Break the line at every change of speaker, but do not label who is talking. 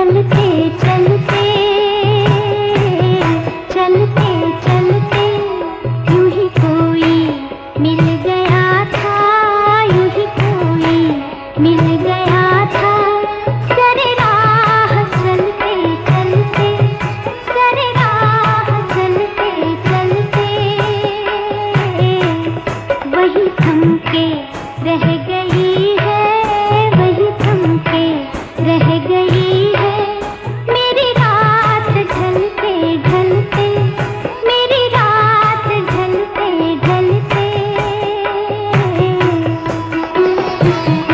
चलते चलते चलते चलते। ही कोई मिल गया था ही कोई मिल गया था। चलते चलते चलते चलते। वही रह गई Thank you.